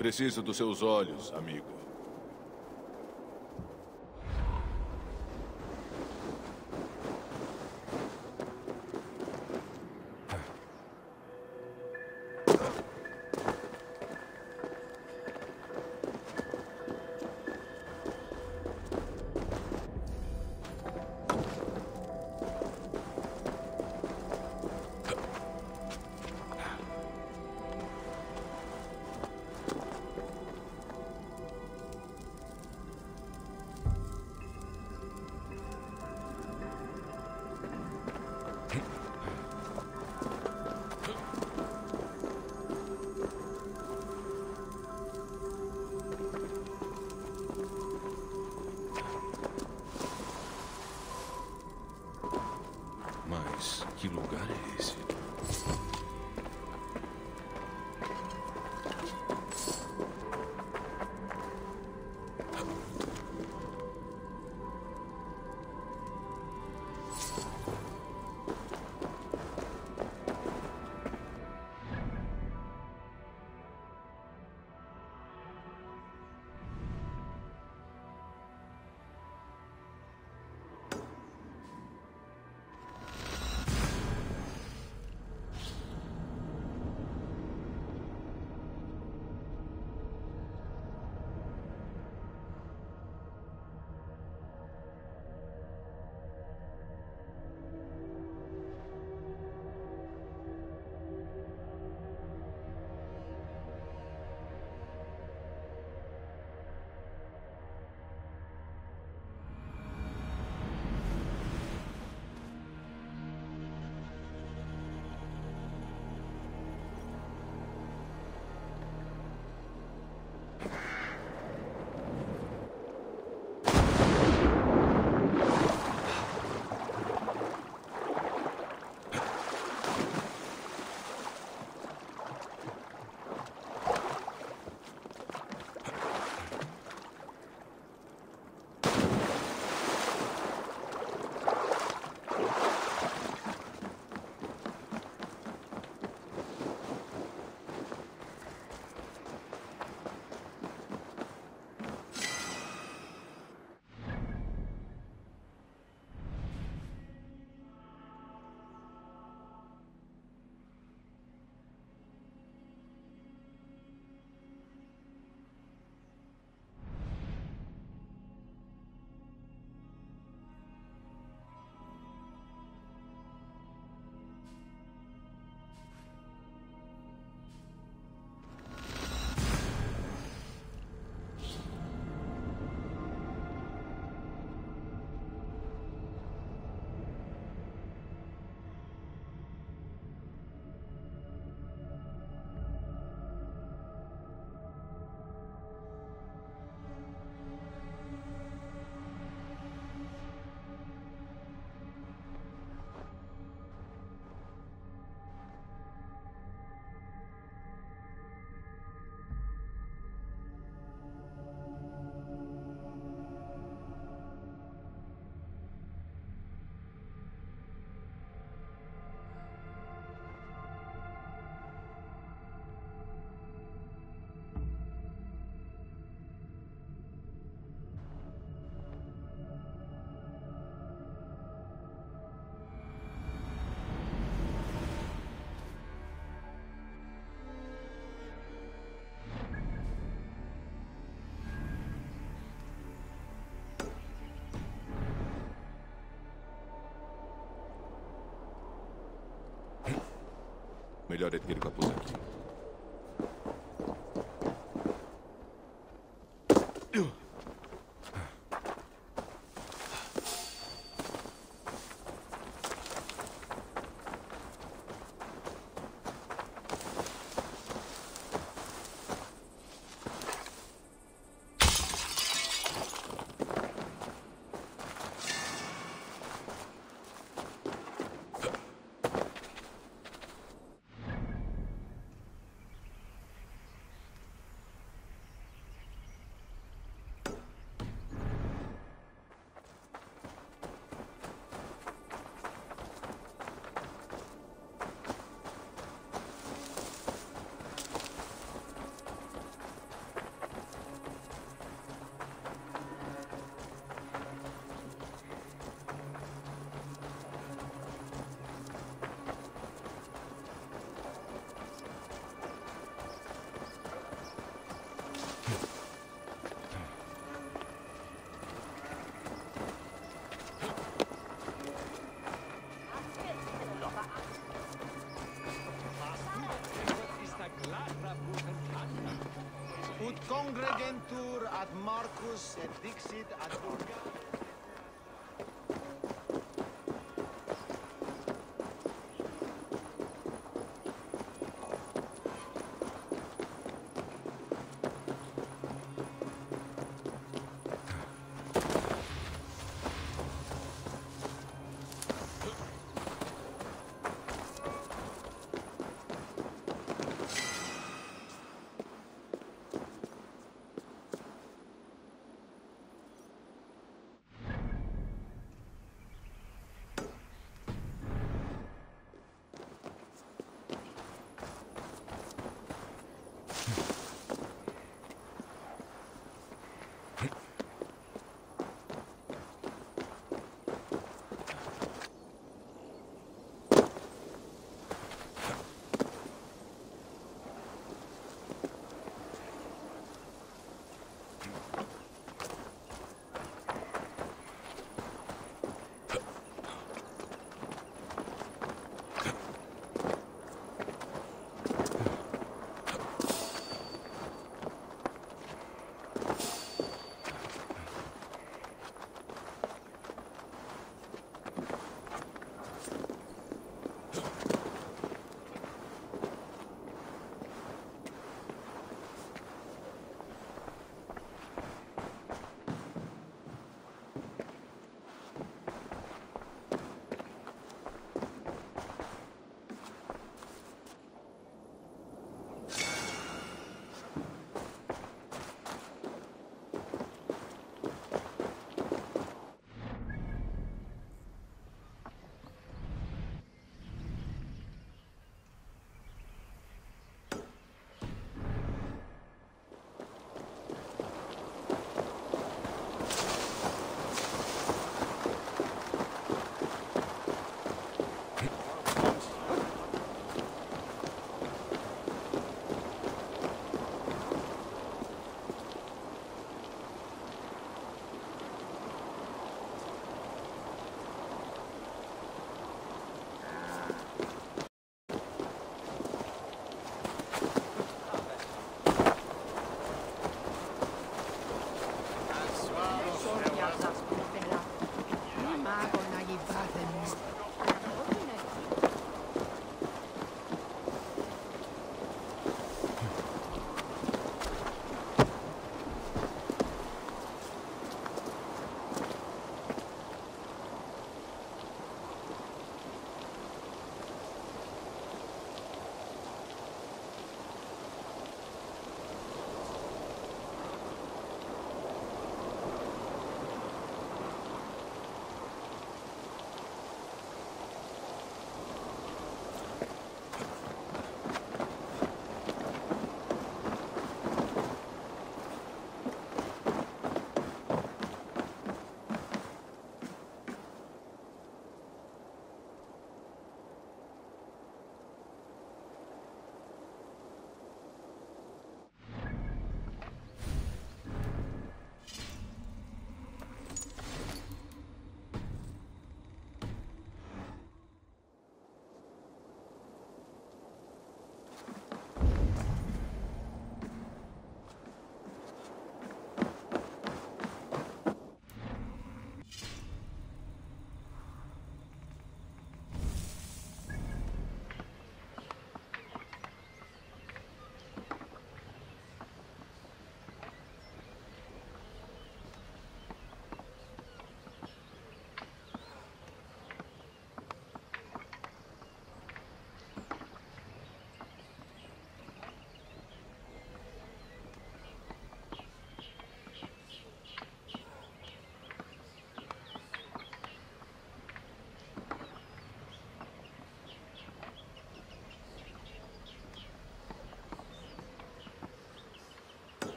Preciso dos seus olhos, amigo. Melhor erguer o capuz aqui. Rose and Dixit. at your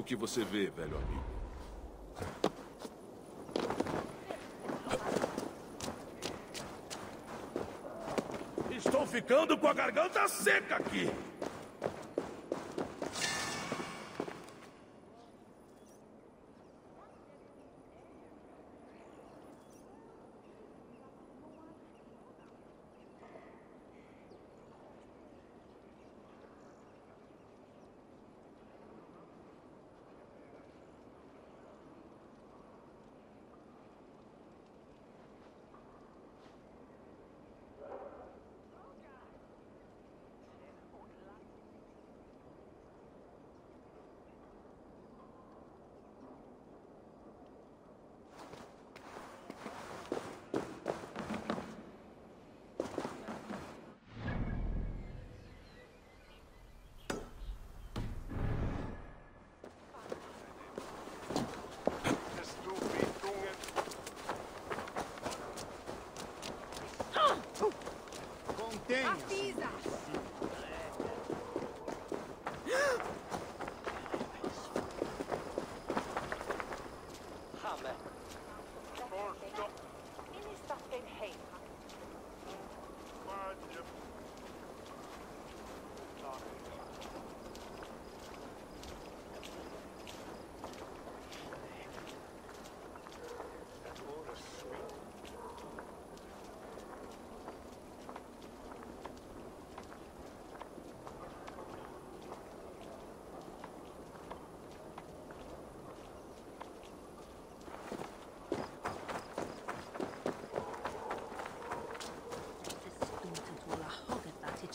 O que você vê, velho amigo? Estou ficando com a garganta seca aqui. Avisa!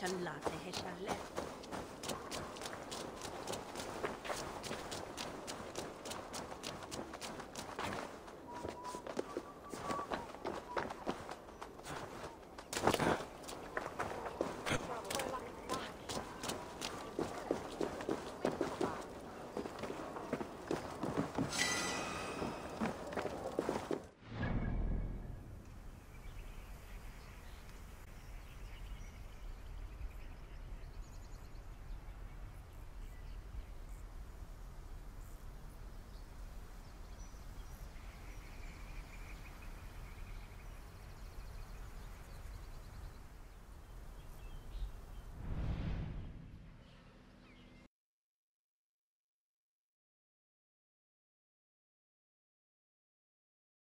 लाते हैं شلاطه